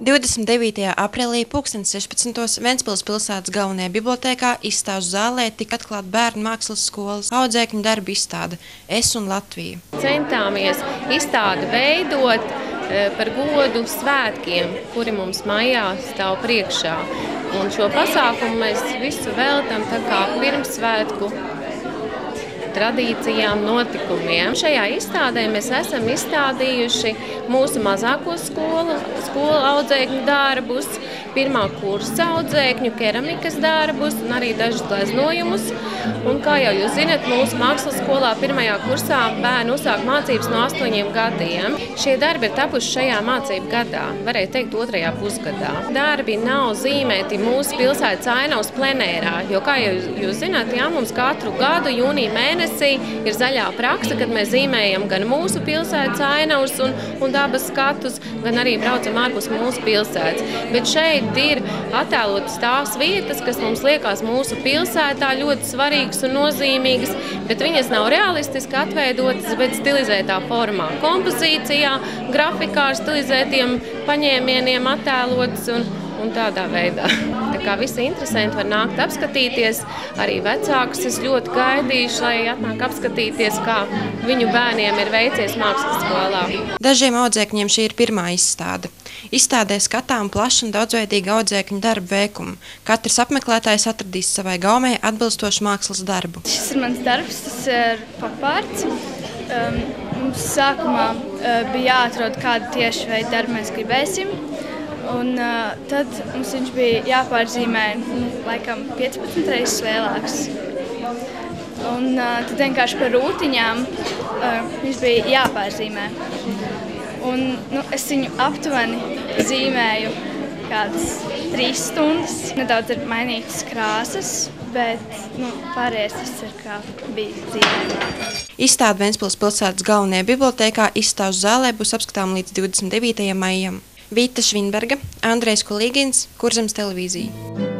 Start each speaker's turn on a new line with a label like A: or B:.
A: 29. aprīlī 2016. Ventspils pilsētas galvenajā bibliotēkā izstāžu zālē tika atklāta bērnu mākslas skolas audzēkņu darba izstāde Es un Latvija.
B: Centāmies izstādi veidot eh, par godu svētkiem, kuri mums maijā stāv priekšā. Un šo pasākumu mēs visu veltam tā kā pirmsvētku tradīcijām, notikumiem. Šajā izstādē mēs esam izstādījuši mūsu mazāko skolu, skolu audzēkņu darbus, pirmā kursa audzēkņu keramikas darbus un arī dažus gleznojumus. Un, kā jau jūs zinat, mūsu mākslas skolā pirmajā kursā bērni uzsāk mācības no astoņiem gadiem. Šie darbi ir tapuši šajā mācību gadā, varēja teikt, otrajā pusgadā. Darbi nav zīmēti mūsu pilsētas ainavas plenērā, jo, kā jūs, jūs zināt, jā, mums katru gadu jūnija mēnesī ir zaļā praksa, kad mēs zīmējam gan mūsu pilsētas ainavas un, un dabas skatus, gan arī braucam ārpus mūsu pilsētas. Bet šeit ir attēlotas tās vietas, kas mums liekas mūsu pilsētā ļoti svarīgas un nozīmīgas, bet viņas nav realistiski atveidotas, bet stilizētā formā, kompozīcijā, grafikā ar stilizētiem paņēmieniem attēlotas un, un tādā veidā. Tā kā visi interesanti var nākt apskatīties, arī vecākus es ļoti gaidīšu, lai atnāk apskatīties, kā viņu bērniem ir veicies mākslas skolā.
A: Dažiem audzēkņiem šī ir pirmā izstāde. Izstādē skatām plašu un daudzveidīgu audzēkņu darbu veikumu. Katrs apmeklētājs atradīs savai gaumei atbilstošu mākslas darbu.
C: Šis ir mans darbs, tas ir papārts. Um, mums sākumā uh, bija jāatrod, kādu tieši veidu darbu mēs gribēsim. Un, uh, tad mums viņš bija jāpārzīmē nu, laikam 15 reizes lielāks. Un, uh, tad vienkārši par rūtiņām uh, viņš bija jāpārzīmē. Un, nu, es viņu aptuveni zīmēju kādas trīs stundas. Nedaudz ir mainītas krāsas, bet nu, pārējais tas ir kā bija zīmējumā.
A: Izstāde Ventspils pilsētas galvenajā bibliotēkā izstāžu zālē būs apskatām līdz 29. maijam. Vīta Švinberga, Andrejs Kulīgins, Kurzems televīzija.